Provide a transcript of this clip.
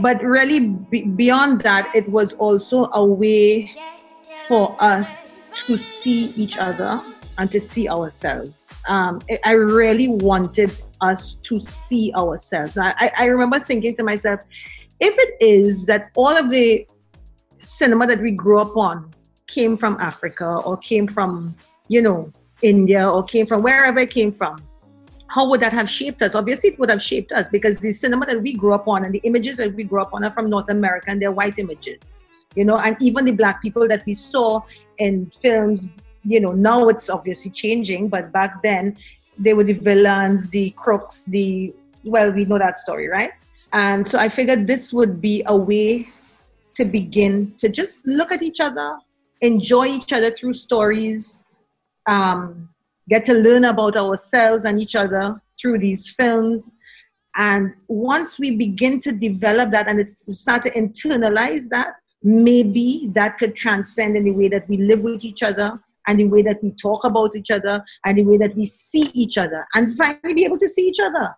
but really be- beyond that it was also a way for us to see each other and to see ourselves. Um, i really wanted us to see ourselves. I, I remember thinking to myself if it is that all of the cinema that we grew up on came from africa or came from you know india or came from wherever it came from how would that have shaped us? Obviously, it would have shaped us because the cinema that we grew up on and the images that we grew up on are from North America and they're white images, you know, and even the black people that we saw in films, you know, now it's obviously changing, but back then they were the villains, the crooks, the, well, we know that story, right? And so I figured this would be a way to begin to just look at each other, enjoy each other through stories, um, get to learn about ourselves and each other through these films. And once we begin to develop that and it's start to internalize that, maybe that could transcend in the way that we live with each other and the way that we talk about each other and the way that we see each other and finally be able to see each other.